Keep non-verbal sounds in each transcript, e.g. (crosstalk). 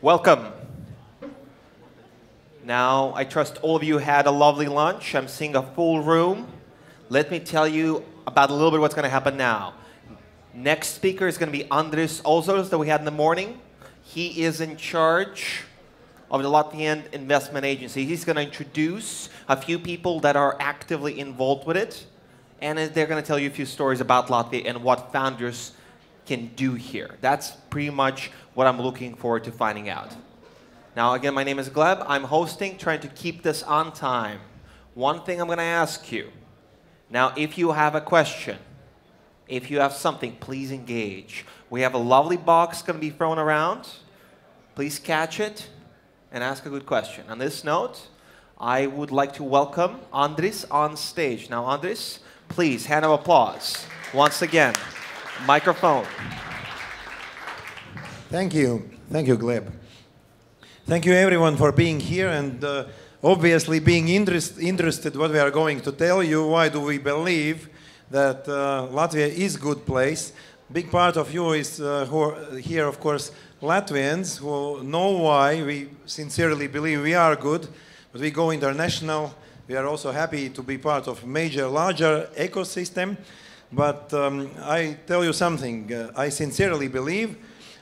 Welcome. Now, I trust all of you had a lovely lunch. I'm seeing a full room. Let me tell you about a little bit what's going to happen now. Next speaker is going to be Andris Ozols that we had in the morning. He is in charge of the Latvian Investment Agency. He's going to introduce a few people that are actively involved with it, and they're going to tell you a few stories about Latvia and what founders can do here. That's pretty much what I'm looking forward to finding out. Now, again, my name is Gleb. I'm hosting, trying to keep this on time. One thing I'm going to ask you. Now, if you have a question, if you have something, please engage. We have a lovely box going to be thrown around. Please catch it and ask a good question. On this note, I would like to welcome Andris on stage. Now, Andris, please, hand of applause. Once again, microphone. Thank you. Thank you, Gleb. Thank you, everyone, for being here and uh, obviously being interest, interested what we are going to tell you. Why do we believe that uh, Latvia is a good place? Big part of you is uh, who are here, of course, Latvians who know why we sincerely believe we are good, but we go international. We are also happy to be part of major, larger ecosystem. But um, I tell you something, uh, I sincerely believe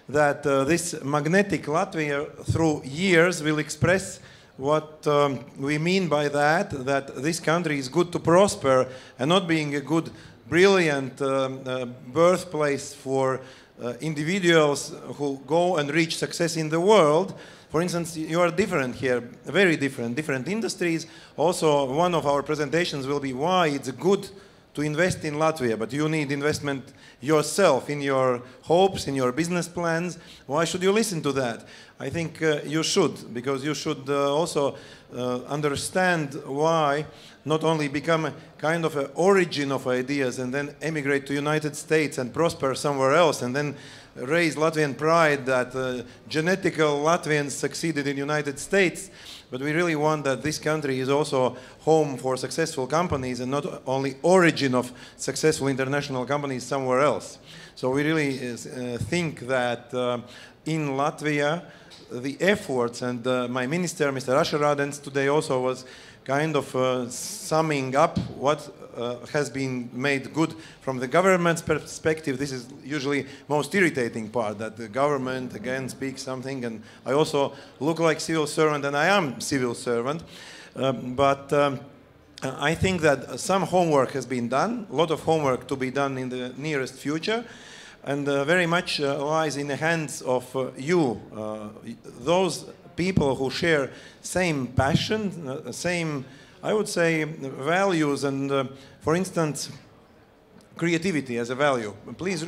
that uh, this magnetic Latvia through years will express what um, we mean by that, that this country is good to prosper and not being a good, brilliant um, uh, birthplace for uh, individuals who go and reach success in the world. For instance, you are different here, very different, different industries. Also, one of our presentations will be why it's a good to invest in Latvia, but you need investment yourself in your hopes, in your business plans. Why should you listen to that? I think uh, you should, because you should uh, also uh, understand why not only become a kind of an origin of ideas and then emigrate to United States and prosper somewhere else and then raise Latvian pride that uh, genetical Latvians succeeded in United States but we really want that this country is also home for successful companies and not only origin of successful international companies somewhere else. So we really uh, think that uh, in Latvia, the efforts, and uh, my minister, Mr. Ašeradens, today also was kind of uh, summing up what uh, has been made good from the government's perspective. This is usually most irritating part that the government again speaks something, and I also look like civil servant, and I am civil servant, um, but. Um, I think that some homework has been done, a lot of homework to be done in the nearest future, and uh, very much uh, lies in the hands of uh, you, uh, those people who share same passion, uh, same I would say values and, for instance, creativity as a value. Please,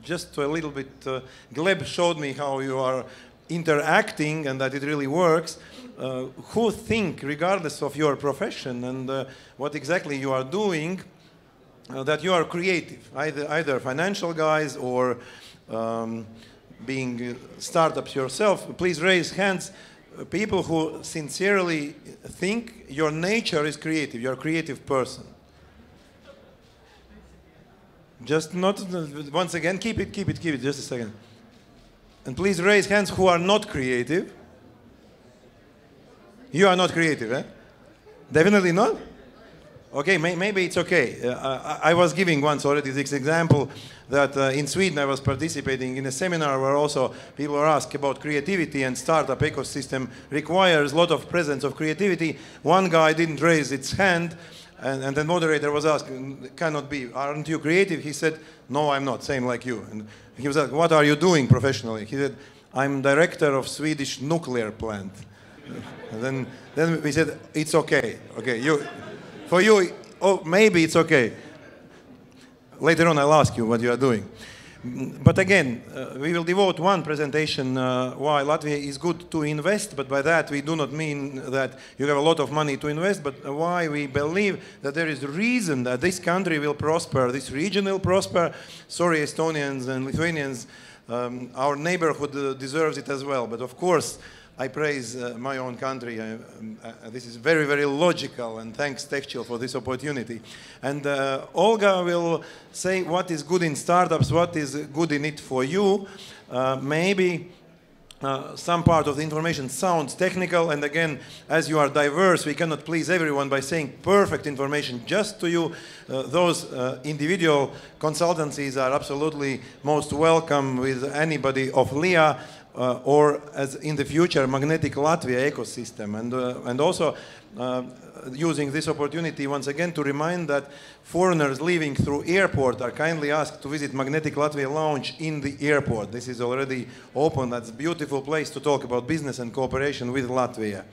just a little bit, Gleb showed me how you are interacting and that it really works. Uh, who think, regardless of your profession and uh, what exactly you are doing, uh, that you are creative, either, either financial guys or um, being startups yourself. Please raise hands people who sincerely think your nature is creative, you're a creative person. Just not, once again, keep it, keep it, keep it, just a second. And please raise hands who are not creative. You are not creative, eh? Definitely not? Okay, may, maybe it's okay. Uh, I, I, was giving once already this example that uh, in Sweden I was participating in a seminar where also people were asked about creativity and startup ecosystem requires a lot of presence of creativity. One guy didn't raise its hand and, and the moderator was asked, cannot be, aren't you creative? He said, no, I'm not, same like you. And he was asked, what are you doing professionally? He said, I'm director of Swedish nuclear plant. (laughs) and then, then we said, it's okay, okay, you, for you, oh, maybe it's okay. Later on, I'll ask you what you are doing. But again, uh, we will devote one presentation uh, why Latvia is good to invest, but by that we do not mean that you have a lot of money to invest, but why we believe that there is reason that this country will prosper, this region will prosper. Sorry, Estonians and Lithuanians, um, our neighborhood uh, deserves it as well. But of course, I praise uh, my own country. Uh, uh, this is very, very logical, and thanks TechChill for this opportunity. And uh, Olga will say what is good in startups, what is good in it for you. Uh, maybe uh, some part of the information sounds technical, and again, as you are diverse, we cannot please everyone by saying perfect information just to you. Those individual consultancies are absolutely most welcome with anybody of LIAA uh, or as in the future Magnetic Latvia ecosystem. And, uh, and also uh, using this opportunity once again to remind that foreigners leaving through airport are kindly asked to visit Magnetic Latvia Lounge in the airport. This is already open. That's a beautiful place to talk about business and cooperation with Latvia.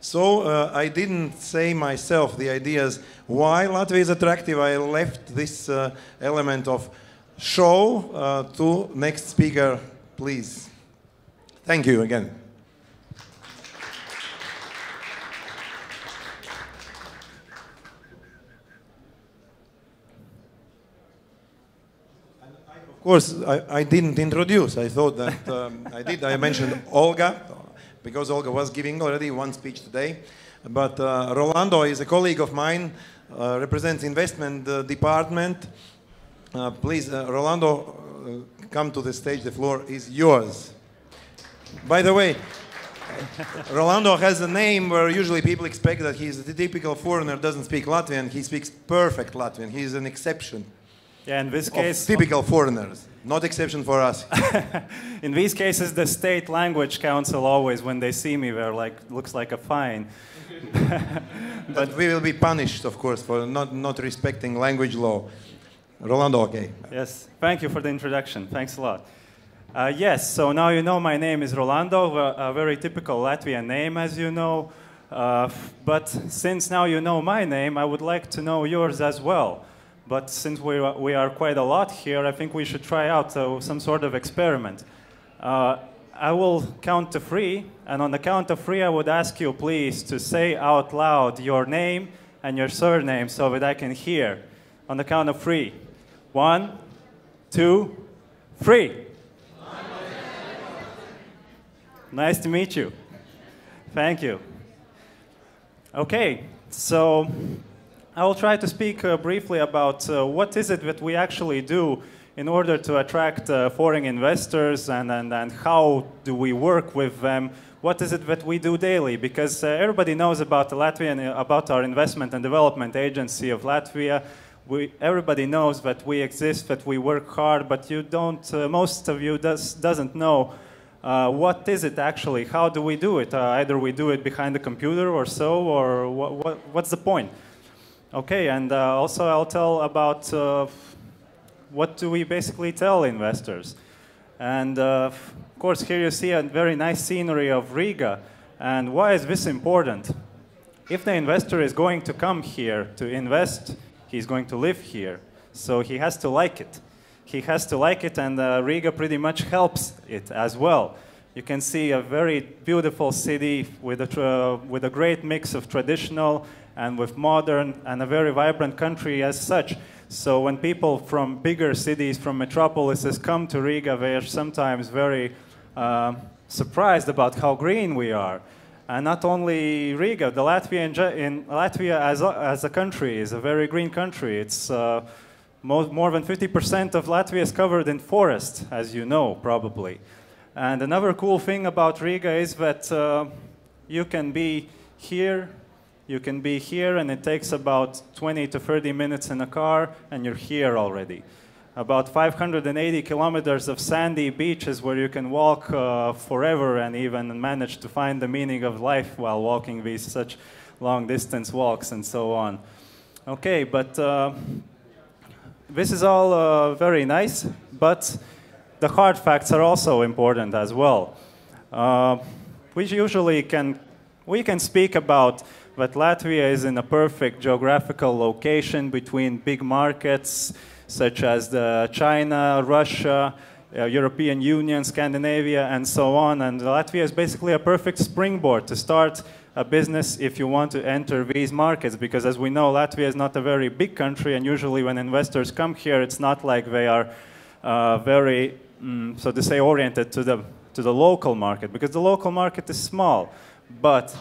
So uh, I didn't say myself the ideas why Latvia is attractive. I left this uh, element of show uh, to next speaker, please. Thank you again. Of course, I, I didn't introduce. I thought that um, I did. I mentioned Olga because Olga was giving already one speech today. But uh, Rolando is a colleague of mine, uh, represents investment uh, department. Uh, please, uh, Rolando, uh, come to the stage. The floor is yours. By the way, Rolando has a name where usually people expect that he's the typical foreigner, doesn't speak Latvian. He speaks perfect Latvian. He's an exception. Yeah, in this case, typical foreigners, not exception for us. (laughs) in these cases, the state language council always, when they see me, they're like, looks like a fine. (laughs) but we will be punished, of course, for not, not respecting language law. Rolando, okay. Yes, thank you for the introduction. Thanks a lot. Uh, yes, so now you know my name is Rolando, a, very typical Latvian name, as you know. Uh, but since now you know my name, I would like to know yours as well. But since we are, we are quite a lot here, I think we should try out uh, some sort of experiment. Uh, I will count to three, and on the count of three, I would ask you please to say out loud your name and your surname so that I can hear. On the count of three. One, two, three. Nice to meet you. Thank you. Okay, so I will try to speak uh, briefly about uh, what is it that we actually do in order to attract uh, foreign investors and, and, and how do we work with them. What is it that we do daily? Because uh, everybody knows about the Latvian, uh, about our investment and development agency of Latvia. We, everybody knows that we exist, that we work hard, but you don't, uh, most of you does, doesn't know uh, what is it actually? How do we do it? Uh, either we do it behind the computer or so, or what, what, what's the point? Okay, and uh, also I'll tell about uh, what do we basically tell investors. And uh, of course, here you see a very nice scenery of Riga. And why is this important? If the investor is going to come here to invest, he's going to live here. So he has to like it he has to like it, and uh, Riga pretty much helps it as well. You can see a very beautiful city with a, with a great mix of traditional and with modern, and a very vibrant country as such. So when people from bigger cities, from metropolises come to Riga, they are sometimes very uh, surprised about how green we are. And not only Riga, the Latvia in, in Latvia as a, as a country is a very green country. It's uh, more, more than 50% of Latvia is covered in forest, as you know, probably. And another cool thing about Riga is that uh, you can be here, you can be here, and it takes about 20 to 30 minutes in a car, and you're here already. About 580 kilometers of sandy beaches where you can walk uh, forever and even manage to find the meaning of life while walking these such long distance walks and so on. Okay, but uh, this is all uh, very nice, but the hard facts are also important as well. Uh, we usually can, we can speak about that Latvia is in a perfect geographical location between big markets such as the China, Russia, uh, European Union, Scandinavia, and so on. And Latvia is basically a perfect springboard to start a business if you want to enter these markets because as we know Latvia is not a very big country and usually when investors come here it's not like they are uh, very mm, so to say oriented to the to the local market because the local market is small but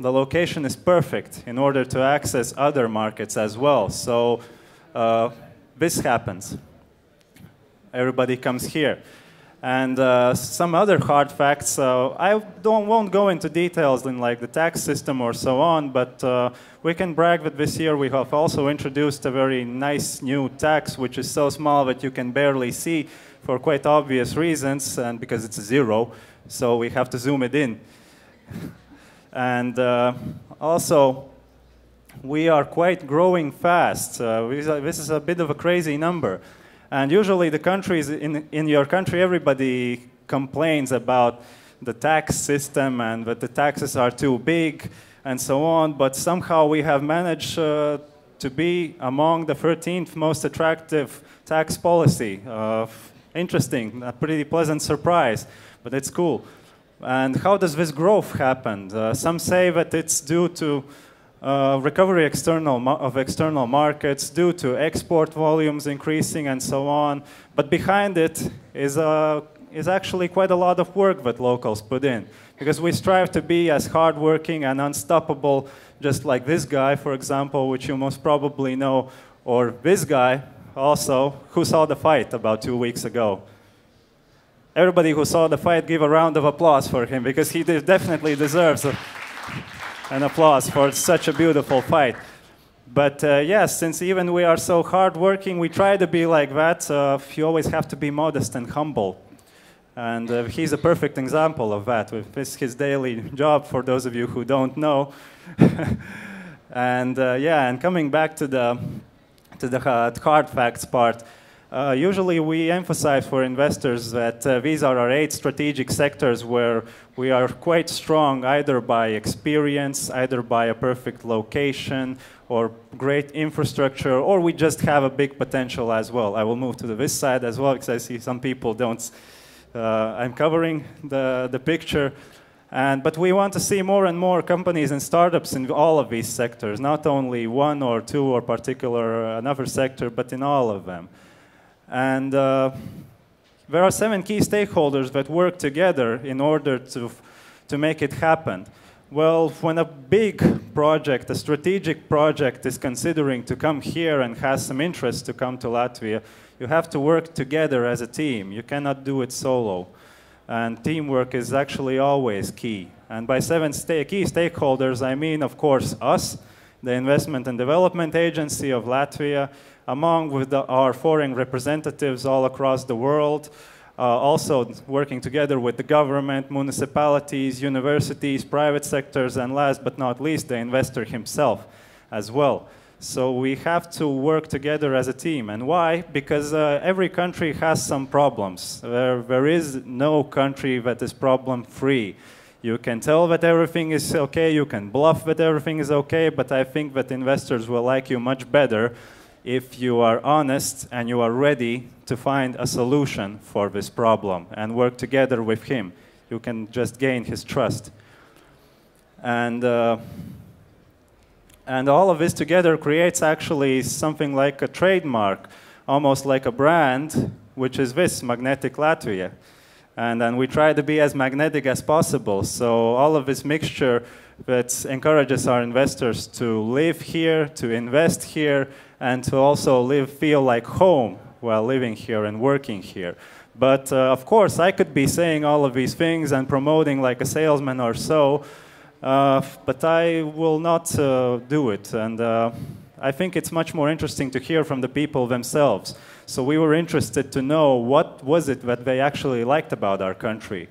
the location is perfect in order to access other markets as well. So uh, this happens. Everybody comes here And uh, some other hard facts. Uh, I don't won't go into details in like the tax system or so on, but uh, we can brag that this year we have also introduced a very nice new tax, which is so small that you can barely see for quite obvious reasons, and because it's zero, so we have to zoom it in. (laughs) and uh, also, we are quite growing fast. Uh, this is a bit of a crazy number. And usually, the countries in, in your country, everybody complains about the tax system and that the taxes are too big and so on. But somehow we have managed uh, to be among the 13th most attractive tax policy. Uh, interesting, a pretty pleasant surprise, but it's cool. And how does this growth happen? Uh, some say that it's due to uh, recovery external of external markets due to export volumes increasing and so on. But behind it is, uh, is actually quite a lot of work that locals put in. Because we strive to be as hardworking and unstoppable, just like this guy, for example, which you most probably know, or this guy also, who saw the fight about two weeks ago. Everybody who saw the fight, give a round of applause for him because he definitely deserves a an applause for such a beautiful fight. But uh, yes, since even we are so hardworking, we try to be like that. Uh, you always have to be modest and humble. And uh, he's a perfect example of that this, his daily job, for those of you who don't know. (laughs) and uh, yeah, and coming back to the, to the hard facts part, uh, usually, we emphasize for investors that uh, these are our eight strategic sectors where we are quite strong either by experience, either by a perfect location, or great infrastructure, or we just have a big potential as well. I will move to the this side as well because I see some people don't. Uh, I'm covering the, the picture. And, but we want to see more and more companies and startups in all of these sectors, not only one or two or particular uh, another sector, but in all of them. And uh, there are seven key stakeholders that work together in order to, to make it happen. Well, when a big project, a strategic project, is considering to come here and has some interest to come to Latvia, you have to work together as a team. You cannot do it solo. And teamwork is actually always key. And by seven sta key stakeholders, I mean, of course, us, the Investment and Development Agency of Latvia, among with the, our foreign representatives all across the world, uh, also working together with the government, municipalities, universities, private sectors, and last but not least, the investor himself as well. So we have to work together as a team. And why? Because uh, every country has some problems. There, there is no country that is problem free. You can tell that everything is okay, you can bluff that everything is okay, but I think that investors will like you much better if you are honest and you are ready to find a solution for this problem and work together with him. You can just gain his trust. And, uh, and all of this together creates actually something like a trademark, almost like a brand, which is this Magnetic Latvia. And then we try to be as magnetic as possible. So all of this mixture that encourages our investors to live here, to invest here, and to also live, feel like home while living here and working here. But uh, of course, I could be saying all of these things and promoting like a salesman or so, uh, but I will not uh, do it. And uh, I think it's much more interesting to hear from the people themselves. So we were interested to know what was it that they actually liked about our country.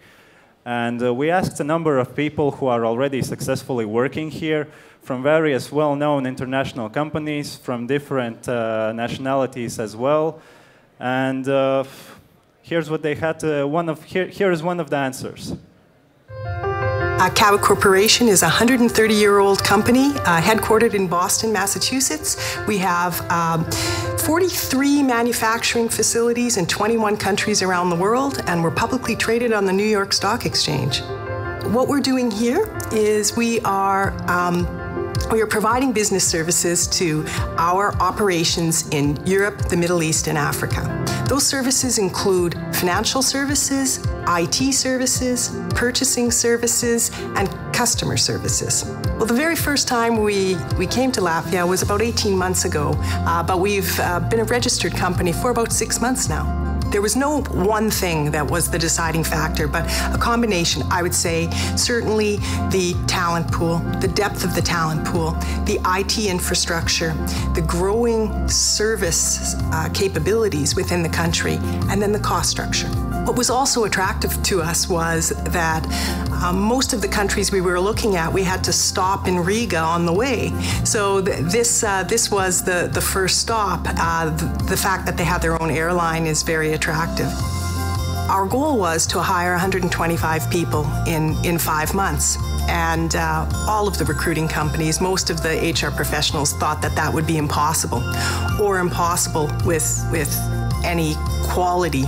And uh, we asked a number of people who are already successfully working here from various well-known international companies, from different uh, nationalities as well. And uh, here's what they had to, one of, here, here is one of the answers. Uh, Corporation is a 130 year old company uh, headquartered in Boston, Massachusetts. We have um, 43 manufacturing facilities in 21 countries around the world, and we're publicly traded on the New York Stock Exchange. What we're doing here is we are um, we are providing business services to our operations in Europe, the Middle East, and Africa. Those services include financial services, IT services, purchasing services, and customer services. Well, the very first time we, we came to Latvia was about 18 months ago, uh, but we've uh, been a registered company for about six months now. There was no one thing that was the deciding factor, but a combination. I would say certainly the talent pool, the depth of the talent pool, the IT infrastructure, the growing service uh, capabilities within the country, and then the cost structure. What was also attractive to us was that um, most of the countries we were looking at, we had to stop in Riga on the way. So th- this uh, this was the the first stop. Uh, the, the fact that they have their own airline is very attractive. Our goal was to hire 125 people in in five months. And uh, all of the recruiting companies, most of the HR professionals thought that that would be impossible, or impossible with with any quality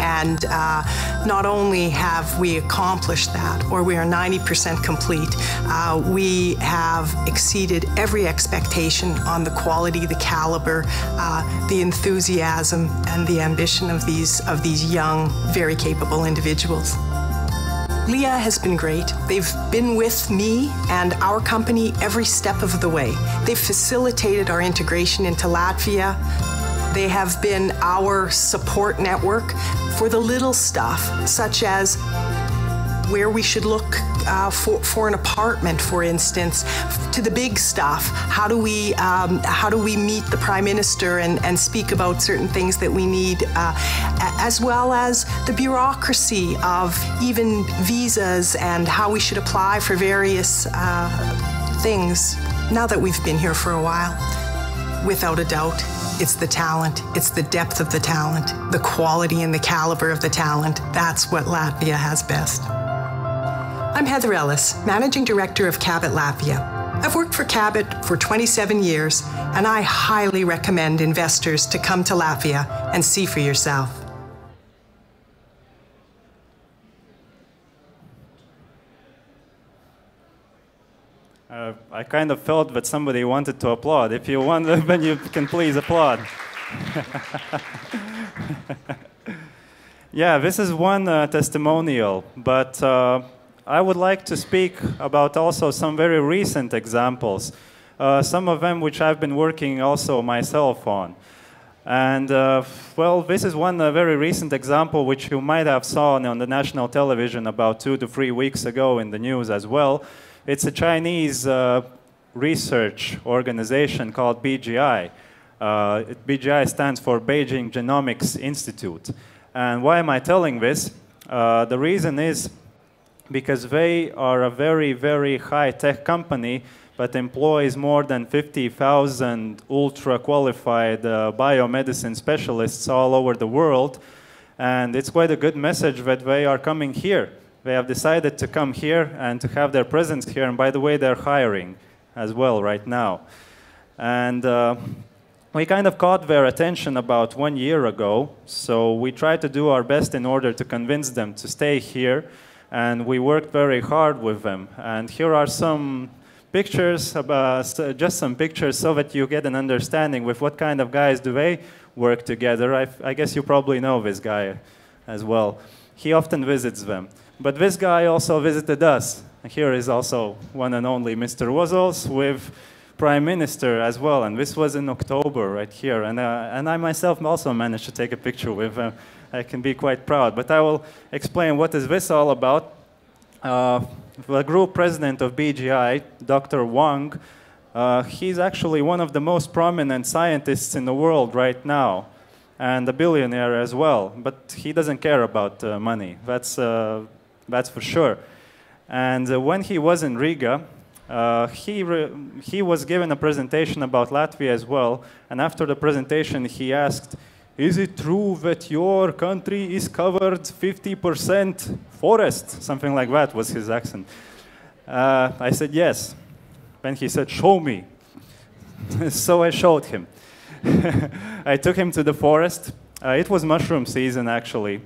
and uh, not only have we accomplished that, or we are 90% complete, uh, we have exceeded every expectation on the quality, the caliber, uh, the enthusiasm, and the ambition of these, of these young, very capable individuals. Leah has been great. They've been with me and our company every step of the way. They've facilitated our integration into Latvia. They have been our support network for the little stuff, such as where we should look uh, for, for an apartment, for instance, to the big stuff. How do we um, how do we meet the prime minister and, and speak about certain things that we need, uh, as well as the bureaucracy of even visas and how we should apply for various uh, things. Now that we've been here for a while, without a doubt, it's the talent, it's the depth of the talent, the quality and the caliber of the talent. That's what Latvia has best. I'm Heather Ellis, Managing Director of Cabot Latvia. I've worked for Cabot for 27 years, and I highly recommend investors to come to Latvia and see for yourself. Uh, I kind of felt that somebody wanted to applaud. If you want, (laughs) then you can please applaud. (laughs) yeah, this is one uh, testimonial, but uh, I would like to speak about also some very recent examples, uh, some of them which I've been working also myself on. And uh, well, this is one uh, very recent example which you might have seen on the national television about two to three weeks ago in the news as well. It's a Chinese uh, research organization called BGI. Uh, BGI stands for Beijing Genomics Institute. And why am I telling this? Uh, the reason is because they are a very, very high tech company but employs more than 50,000 ultra qualified uh, biomedicine specialists all over the world. And it's quite a good message that they are coming here they have decided to come here and to have their presence here. And by the way, they're hiring as well right now. And uh, we kind of caught their attention about one year ago. So we tried to do our best in order to convince them to stay here. And we worked very hard with them. And here are some pictures, about, just some pictures so that you get an understanding with what kind of guys do they work together. I, I guess you probably know this guy as well. He often visits them. But this guy also visited us. Here is also one and only Mr. Ozols with Prime Minister as well. And this was in October right here. And, uh, and I myself also managed to take a picture with him. I can be quite proud. But I will explain what is this all about. Uh, the group president of BGI, Dr. Wang, uh, he's actually one of the most prominent scientists in the world right now and a billionaire as well. But he doesn't care about uh, money. That's, uh, that's for sure. And uh, when he was in Riga, uh, he, he was given a presentation about Latvia as well. And after the presentation, he asked, Is it true that your country is covered 50% forest? Something like that was his accent. Uh, I said, Yes. Then he said, Show me. (laughs) so I showed him. (laughs) I took him to the forest. Uh, it was mushroom season, actually.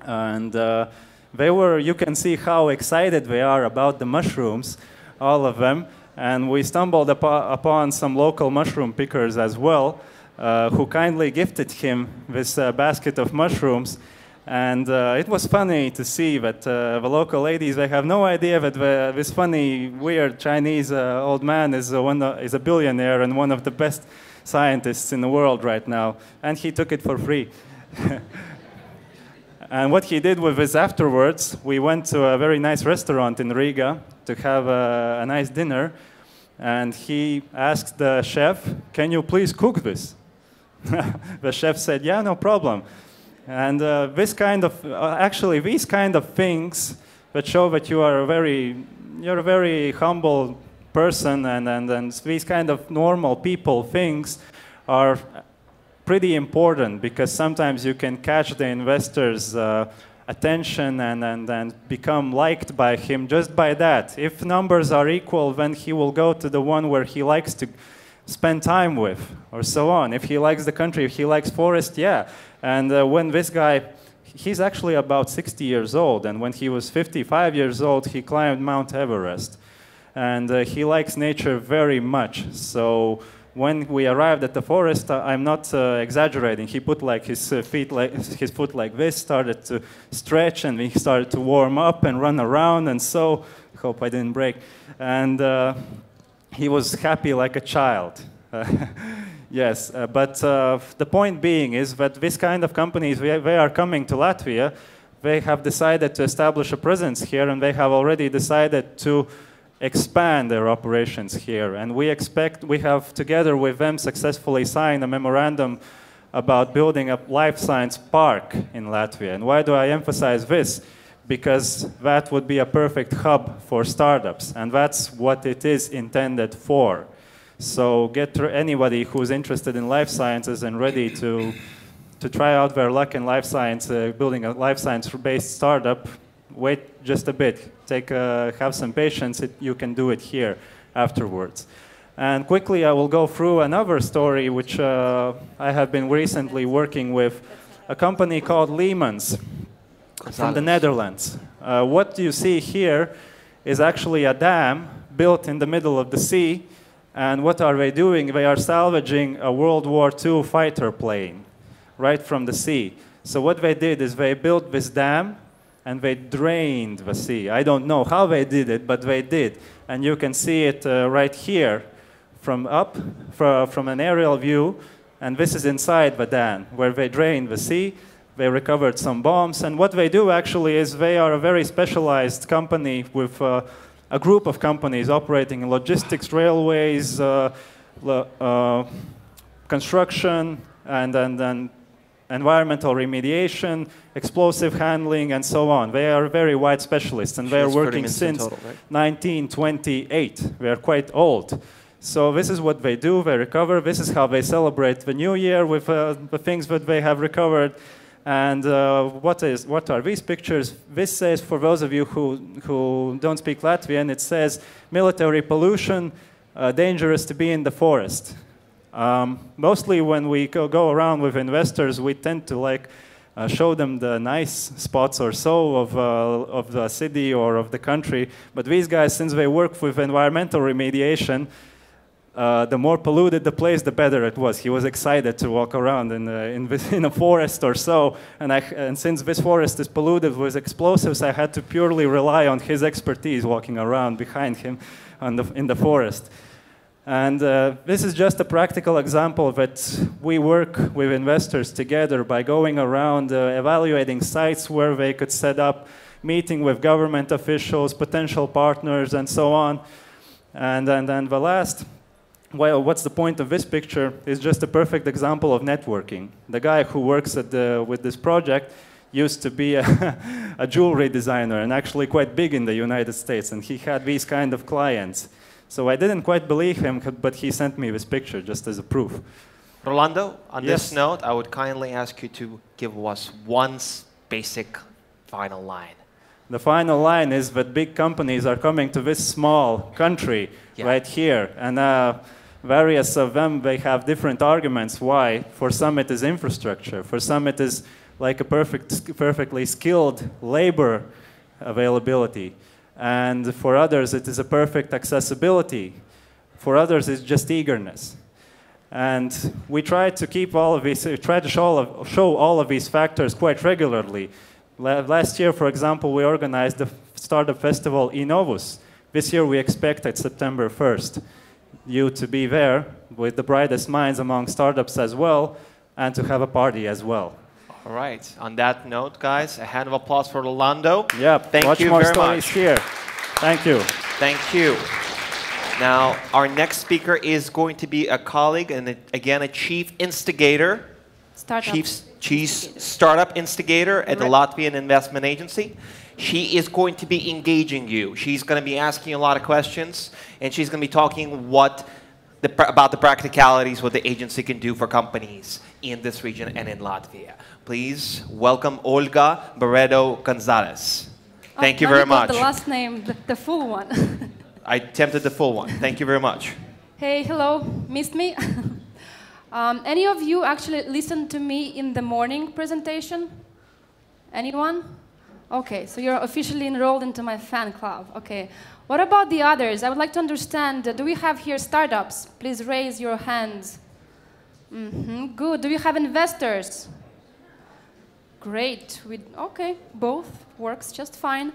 And uh, they were, you can see how excited they are about the mushrooms, all of them. And we stumbled upon some local mushroom pickers as well, uh, who kindly gifted him this uh, basket of mushrooms. And uh, it was funny to see that uh, the local ladies, they have no idea that the, this funny, weird Chinese uh, old man is, one, is a billionaire and one of the best scientists in the world right now. And he took it for free. (laughs) And what he did with us afterwards, we went to a very nice restaurant in Riga to have a, a nice dinner. And he asked the chef, Can you please cook this? (laughs) the chef said, Yeah, no problem. And uh, this kind of, uh, actually, these kind of things that show that you are a very, you're a very humble person, and, and, and these kind of normal people things are pretty important because sometimes you can catch the investor's uh, attention and, and, and become liked by him just by that. If numbers are equal, then he will go to the one where he likes to spend time with, or so on. If he likes the country, if he likes forest, yeah. And uh, when this guy, he's actually about 60 years old, and when he was 55 years old, he climbed Mount Everest. And uh, he likes nature very much. So when we arrived at the forest, uh, I'm not uh, exaggerating. He put like his uh, feet, like his foot like this, started to stretch, and he started to warm up and run around. And so, hope I didn't break. And uh, he was happy like a child. (laughs) yes, uh, but uh, the point being is that this kind of companies, they are coming to Latvia. They have decided to establish a presence here, and they have already decided to expand their operations here. And we expect, we have together with them successfully signed a memorandum about building a life science park in Latvia. And why do I emphasize this? Because that would be a perfect hub for startups, and that's what it is intended for. So get anybody who's interested in life sciences and ready to to try out their luck in life science, uh, building a life science-based startup, wait just a bit. Take, uh, have some patience. It, you can do it here afterwards. And quickly, I will go through another story which uh, I have been recently working with a company called Lehman's from the Netherlands. Uh, what you see here is actually a dam built in the middle of the sea. And what are they doing? They are salvaging a World War II fighter plane right from the sea. So what they did is they built this dam and they drained the sea. I don't know how they did it, but they did. And you can see it uh, right here from up, from an aerial view. And this is inside the dam, where they drained the sea. They recovered some bombs. And what they do actually is they are a very specialized company with uh, a group of companies operating in logistics, railways, uh, uh construction, and, and, and environmental remediation, explosive handling, and so on. They are very wide specialists, and they are working since total, right? 1928. They are quite old. So this is what they do. They recover. This is how they celebrate the new year with uh, the things that they have recovered. And uh, what is what are these pictures? This says, for those of you who who don't speak Latvian, it says military pollution, uh, dangerous to be in the forest. Um, mostly when we go, go, around with investors, we tend to like uh, show them the nice spots or so of, uh, of the city or of the country. But these guys, since they work with environmental remediation, uh, the more polluted the place, the better it was. He was excited to walk around in, in, (laughs) in, a forest or so. And, I, and since this forest is polluted with explosives, I had to purely rely on his expertise walking around behind him the, in the forest. And uh, this is just a practical example that we work with investors together by going around uh, evaluating sites where they could set up meeting with government officials, potential partners, and so on. And then and the last, well, what's the point of this picture is just a perfect example of networking. The guy who works the, with this project used to be (laughs) a, a jewelry designer and actually quite big in the United States, and he had these kind of clients. So I didn't quite believe him, but he sent me this picture just as a proof. Rolando, on yes. this note, I would kindly ask you to give us one basic final line. The final line is that big companies are coming to this small country yeah. right here, and uh, various of them they have different arguments why. For some, it is infrastructure. For some, it is like a perfect, perfectly skilled labor availability. And for others, it is a perfect accessibility. For others, it's just eagerness. And we try to keep all of these, try to show all of, show all of these factors quite regularly. Last year, for example, we organized the startup festival Innovus. This year, we expect at September 1st you to be there with the brightest minds among startups as well, and to have a party as well. All right. On that note, guys, a hand of applause for Rolando. Yeah, Thank much you more very stories much. here. Thank you. Thank you. Now, our next speaker is going to be a colleague and a- again a chief instigator, Startup. chief, chief startup instigator at the Latvian Investment Agency. She is going to be engaging you. She's going to be asking you a lot of questions, and she's going to be talking what the, about the practicalities what the agency can do for companies in this region and in Latvia. Please welcome Olga Barreto Goncalves. Thank you Oh, very now got much. The last name, the, the full one. (laughs) I attempted the full one. Thank you very much. hey, hello, missed me? (laughs) um, any of you actually listened to me in the morning presentation? Anyone? Okay, so you're officially enrolled into my fan club. Okay. What about the others? I would like to understand uh, do we have here startups? Please raise your hands. hmm Good. Do we have investors? Great. We, okay, both works just fine.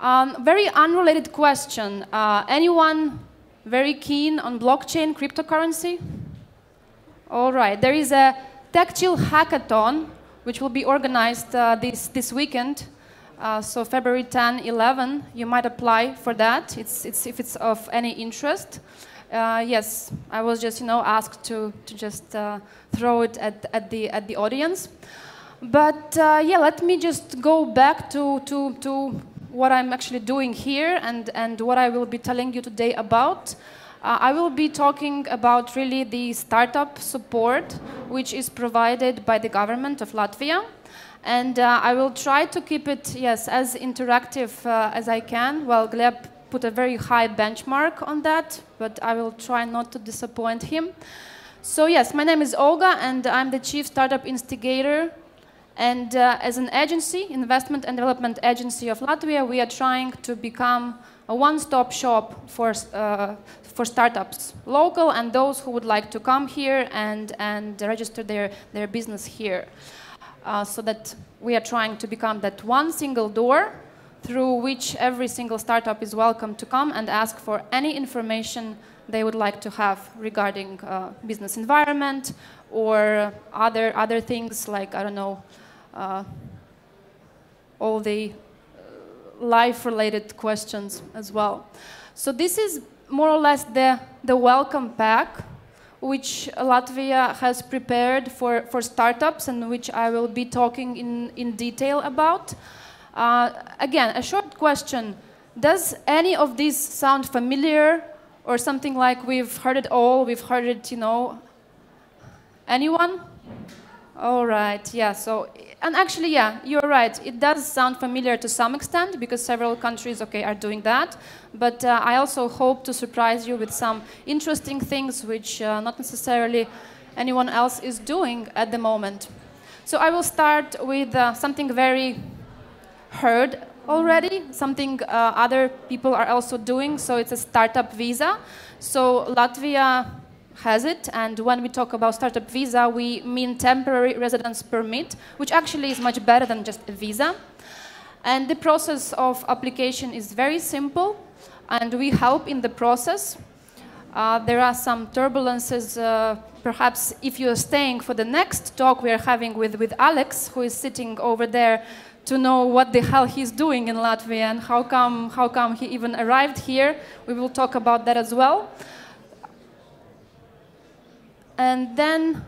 Um, very unrelated question. Uh, anyone very keen on blockchain cryptocurrency? All right. There is a TechChill hackathon which will be organized uh, this, this weekend. Uh, so February 10, 11, you might apply for that. It's, it's, if it's of any interest. Uh, yes, I was just you know asked to, to just uh, throw it at, at, the, at the audience. But uh, yeah, let me just go back to, to, to what I'm actually doing here and, and what I will be telling you today about. Uh, I will be talking about really the startup support which is provided by the government of Latvia. And uh, I will try to keep it, yes, as interactive uh, as I can. Well, Gleb put a very high benchmark on that, but I will try not to disappoint him. So yes, my name is Olga, and I'm the chief startup instigator. And uh, as an agency, investment and development agency of Latvia, we are trying to become a one-stop shop for uh, for startups, local and those who would like to come here and and register their their business here. Uh, so that we are trying to become that one single door through which every single startup is welcome to come and ask for any information they would like to have regarding uh, business environment or other other things like I don't know all the life-related questions as well. So this is more or less the the welcome pack which Latvia has prepared for, for startups and which I will be talking in, in detail about. Uh, again, a short question. Does any of these sound familiar or something like we've heard it all, we've heard it, you know? Anyone? All right, yeah, so, and actually, yeah, you're right. It does sound familiar to some extent because several countries, okay, are doing that. But uh, I also hope to surprise you with some interesting things which uh, not necessarily anyone else is doing at the moment. So I will start with uh, something very heard already, something uh, other people are also doing. So it's a startup visa. So Latvia has it, and when we talk about startup visa, we mean temporary residence permit, which actually is much better than just a visa. And the process of application is very simple, and we help in the process. Uh, there are some turbulences. Uh, perhaps if you're staying for the next talk we are having with, with Alex, who is sitting over there, to know what the hell he's doing in Latvia and how come, how come he even arrived here. We will talk about that as well. And then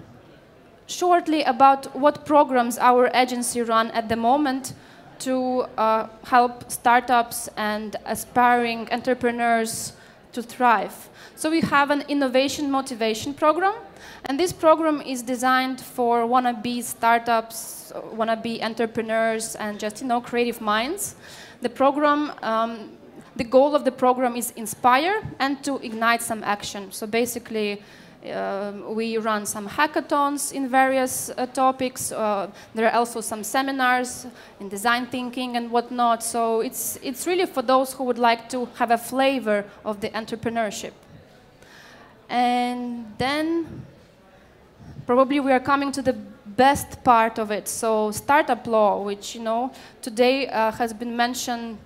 shortly about what programs our agency run at the moment to uh, help startups and aspiring entrepreneurs to thrive. So we have an innovation motivation program, and this program is designed for wannabe startups, wannabe entrepreneurs, and just you know creative minds. The program, um, the goal of the program is inspire and to ignite some action. So basically. Uh, we run some hackathons in various uh, topics. Uh, there are also some seminars in design thinking and whatnot. So it's, it's really for those who would like to have a flavor of the entrepreneurship. And then probably we are coming to the best part of it. So startup law, which you know today uh, has been mentioned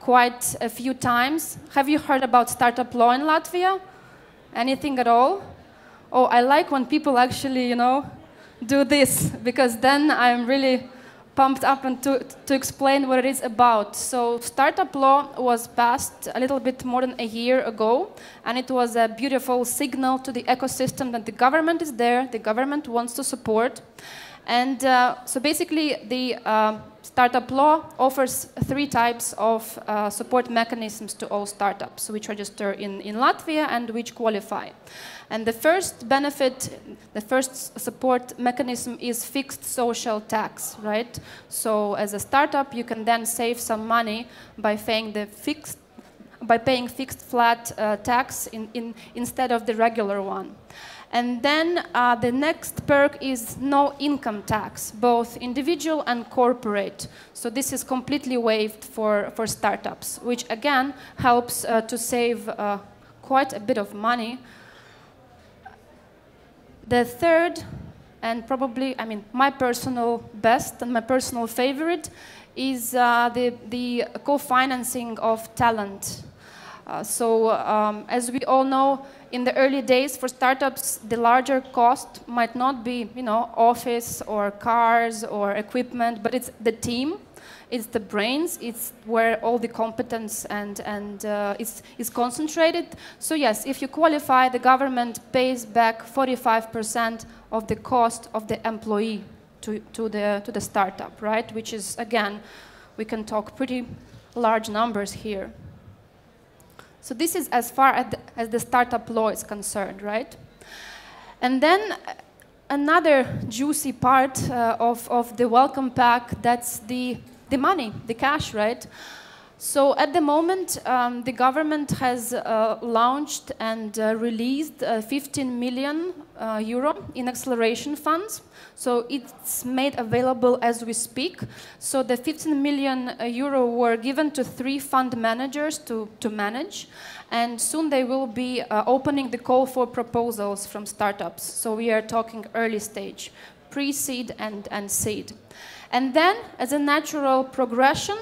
quite a few times. Have you heard about startup law in Latvia? Anything at all? Oh, I like when people actually, you know, do this because then I'm really pumped up and to, to explain what it is about. So startup law was passed a little bit more than a year ago, and it was a beautiful signal to the ecosystem that the government is there, the government wants to support. And uh, so basically the uh, startup law offers three types of uh, support mechanisms to all startups which register in, in Latvia and which qualify. And the first benefit, the first support mechanism is fixed social tax, right? So as a startup, you can then save some money by paying the fixed by paying fixed flat uh, tax in, in, instead of the regular one. And then uh, the next perk is no income tax, both individual and corporate. So this is completely waived for, for startups, which again helps uh, to save uh, quite a bit of money the third, and probably, I mean, my personal best and my personal favorite is uh, the, the co-financing of talent. Uh, so um, as we all know, in the early days for startups, the larger cost might not be, you know, office or cars or equipment, but it's the team it's the brains, it's where all the competence and, and uh, is, is concentrated. So yes, if you qualify, the government pays back 45% of the cost of the employee to, to, the, to the startup, right? Which is, again, we can talk pretty large numbers here. So this is as far as the, as the startup law is concerned, right? And then uh, another juicy part uh, of, of the welcome pack, that's the the money, the cash, right? So at the moment, um, the government has uh, launched and uh, released uh, 15 million uh, euro in acceleration funds. So it's made available as we speak. So the 15 million uh, euro were given to three fund managers to, to manage. And soon they will be uh, opening the call for proposals from startups. So we are talking early stage, pre-seed and, and seed. And then, as a natural progression,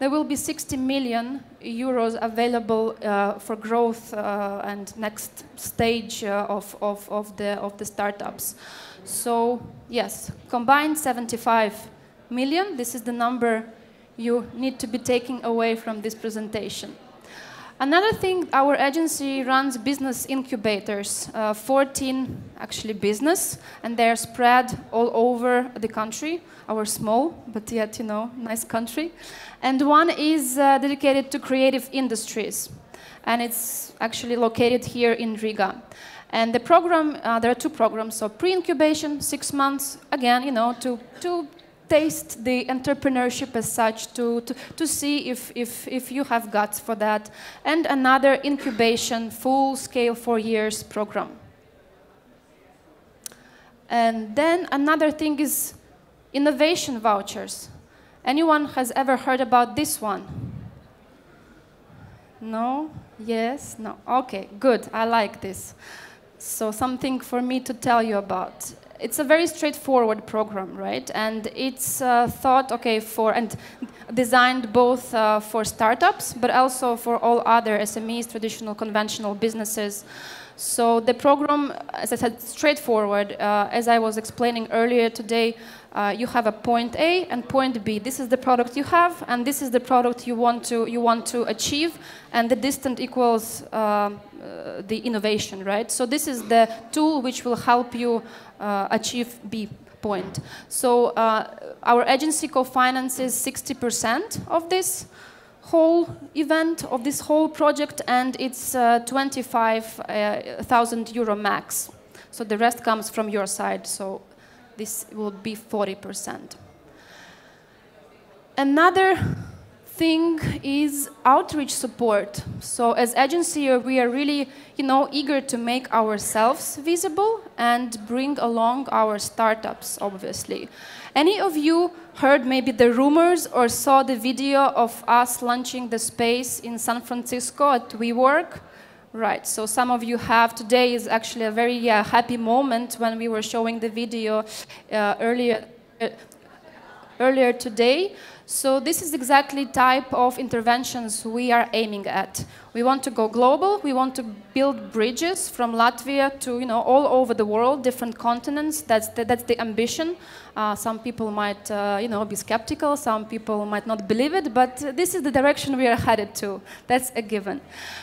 there will be 60 million euros available uh, for growth uh, and next stage uh, of, of, of, the, of the startups. So, yes, combined 75 million. This is the number you need to be taking away from this presentation. Another thing, our agency runs business incubators, uh, 14 actually business, and they're spread all over the country, our small, but yet, you know, nice country. And one is uh, dedicated to creative industries, and it's actually located here in Riga. And the program, uh, there are two programs, so pre-incubation, six months, again, you know, to, to taste the entrepreneurship as such to, to, to see if, if, if you have guts for that. And another incubation, full scale, four years program. And then another thing is innovation vouchers. Anyone has ever heard about this one? No? Yes? No? Okay, good. I like this. So something for me to tell you about it's a very straightforward program, right? And it's uh, thought, okay, for and designed both uh, for startups, but also for all other SMEs, traditional, conventional businesses. So the program, as I said, straightforward. Uh, as I was explaining earlier today, uh, you have a point A and point B. This is the product you have, and this is the product you want to you want to achieve, and the distance equals uh, uh the innovation, right? So this is the tool which will help you uh, achieve B point. So uh, our agency co-finances 60% of this whole event, of this whole project, and it's 25,000 euro max. So the rest comes from your side. So this will be 40%. Another thing is outreach support. So as agency, we are really, you know, eager to make ourselves visible and bring along our startups, obviously. Any of you heard maybe the rumors or saw the video of us launching the space in San Francisco at WeWork? Right, so some of you have. Today is actually a very happy moment when we were showing the video uh, earlier, uh, earlier today. So this is exactly type of interventions we are aiming at. We want to go global. We want to build bridges from Latvia to you know all over the world, different continents. That's the, that's the ambition. Uh, some people might uh, you know be skeptical. Some people might not believe it, but this is the direction we are (laughs) headed to. That's a given.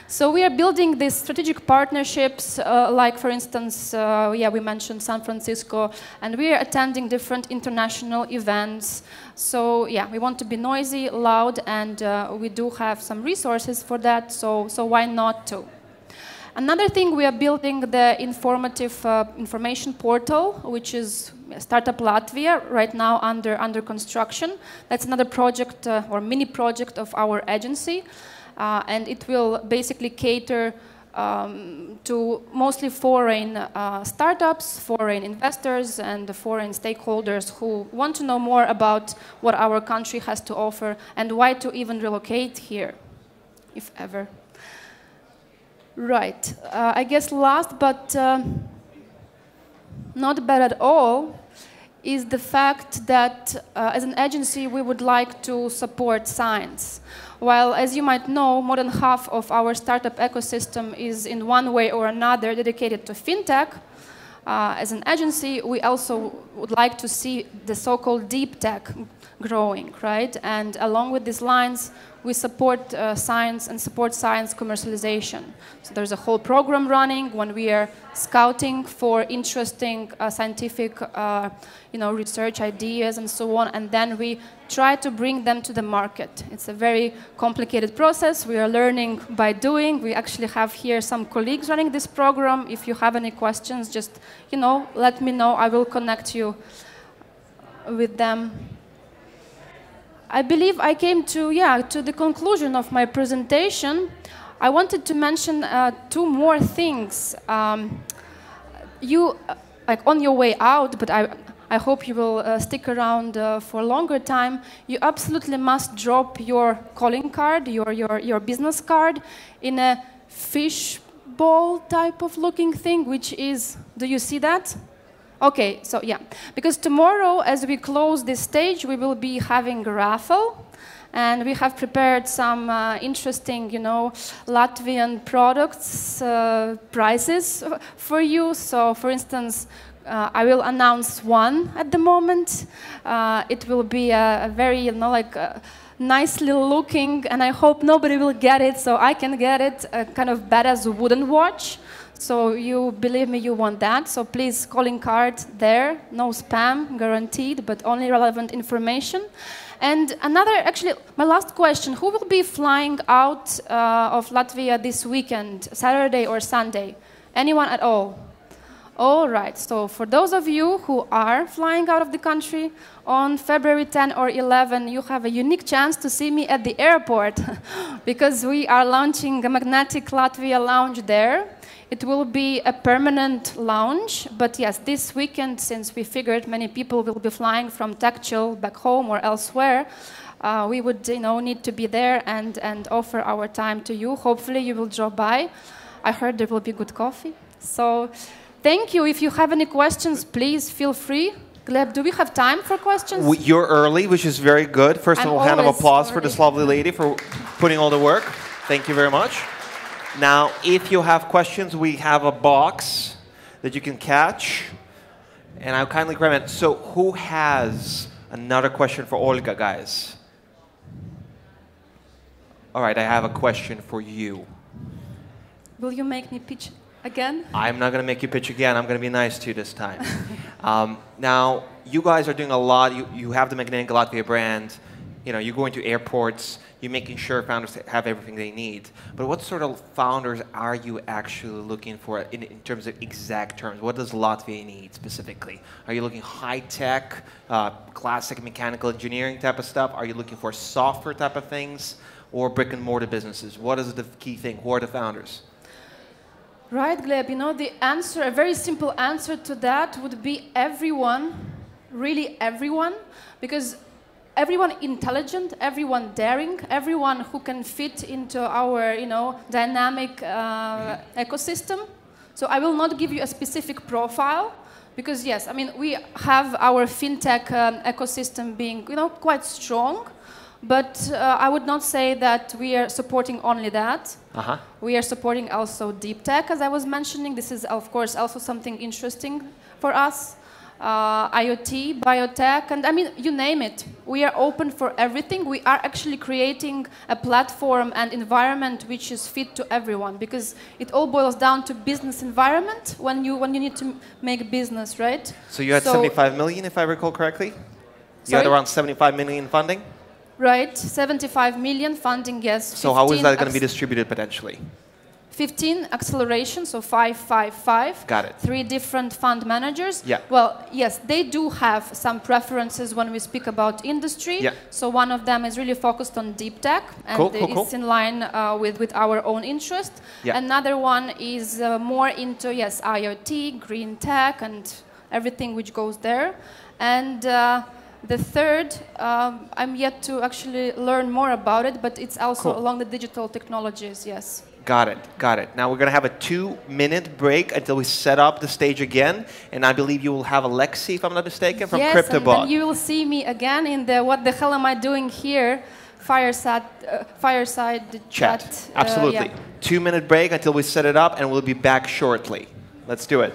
So we are building these strategic partnerships, uh, like for instance, uh, yeah, we mentioned San Francisco, and we are attending different international events. So yeah, we want to be noisy, loud, and uh, we do have some resources for that. So so why not to? Another thing, we are building the informative uh, information portal, which is Startup Latvia, right now under, under construction. That's another project uh, or mini project of our agency. Uh, and it will basically cater um, to mostly foreign uh, startups, foreign investors, and foreign stakeholders who want to know more about what our country has to offer and why to even relocate here, if ever. Right. Uh, I guess last but uh, not bad at all is the fact that uh, as an agency we would like to support science. While, as you might know, more than half of our startup ecosystem is in one way or another dedicated to fintech, uh, as an agency, we also would like to see the so-called deep tech growing, right? And along with these lines, we support uh, science and support science commercialization. So there's a whole program running when we are scouting for interesting uh, scientific, uh, you know, research ideas and so on, and then we try to bring them to the market. It's a very complicated process. We are learning by doing. We actually have here some colleagues running this program. If you have any questions, just, you know, let me know. I will connect you with them. I believe I came to, yeah, to the conclusion of my presentation. I wanted to mention uh, two more things. Um, you, uh, like on your way out, but I, I hope you will uh, stick around uh, for a longer time, you absolutely must drop your calling card, your, your, your business card, in a fish bowl type of looking thing, which is, do you see that? Okay, so yeah, because tomorrow, as we close this stage, we will be having a raffle, and we have prepared some uh, interesting, you know, Latvian products uh, prizes (laughs) for you. So, for instance, uh, I will announce one at the moment. Uh, it will be a, a very, you know, like. A, nicely looking, and I hope nobody will get it, so I can get it, a kind of badass wooden watch. So you believe me, you want that. So please, calling card there, no spam, guaranteed, but only relevant information. And another, actually, my last question: Who will be flying out uh, of Latvia this weekend, Saturday or Sunday? Anyone at all? All right, so for those of you who are flying out of the country on February 10 or 11, you have a unique chance to see me at the airport (laughs) because we are launching a Magnetic Latvia lounge there. It will be a permanent lounge, but yes, this weekend, since we figured many people will be flying from TechChill back home or elsewhere, uh, we would you know, need to be there and, and offer our time to you. Hopefully, you will drop by. I heard there will be good coffee. So, thank you. If you have any questions, please feel free. Gleb, do we have time for questions? We, you're early, which is very good. 1st I'm of all, hand of applause for this lovely lady for putting all the work. Thank you very much. Now, if you have questions, we have a box that you can catch. And I'll kindly recommend. So, who has another question for Olga, guys? All right, I have a question for you. Will you make me pitch again? I'm not going to make you pitch again. I'm going to be nice to you this time. (laughs) um, now, you guys are doing a lot. You, you have the Magnetic Latvia brand. You know, you're going to airports. You're making sure founders have everything they need. But what sort of founders are you actually looking for in, in terms of exact terms? What does Latvia need specifically? Are you looking high tech, uh, classic mechanical engineering type of stuff? Are you looking for software type of things? Or brick and mortar businesses? What is the key thing? Who are the founders? Right, Gleb. You know, the answer, a very simple answer to that would be everyone, really everyone, because everyone intelligent, everyone daring, everyone who can fit into our, you know, dynamic uh, ecosystem. So I will not give you a specific profile, because yes, I mean, we have our fintech um, ecosystem being, you know, quite strong. But uh, I would not say that we are supporting only that. Uh-huh. We are supporting also deep tech, as I was mentioning. This is, of course, also something interesting for us. Uh, IoT, biotech, and I mean, you name it. We are open for everything. We are actually creating a platform and environment which is fit to everyone because it all boils down to business environment when you when you need to make business, right? So you had 75 million, if I recall correctly? You had around 75 million funding? Right, 75 million funding, yes. So how is that going to be distributed potentially? 15 acceleration, so 555. Got it. Three different fund managers. Yeah. Well, yes, they do have some preferences when we speak about industry. Yeah. So one of them is really focused on deep tech, and Cool, cool, it's cool. in line uh, with, with our own interest. Yeah. Another one is uh, more into, yes, IoT, green tech, and everything which goes there. And uh, the third, um, I'm yet to actually learn more about it, but it's also Cool. along the digital technologies, yes. Got it, got it. Now we're going to have a two minute break until we set up the stage again. And I believe you will have Alexi, if I'm not mistaken, from yes, and CryptoBot. then you will see me again in the what the hell am I doing here? Fireside, uh, fireside Chat. chat. uh, Absolutely. yeah. Two minute break until we set it up, and we'll be back shortly. Let's do it.